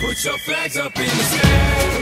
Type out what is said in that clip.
Put your flags up in the sky.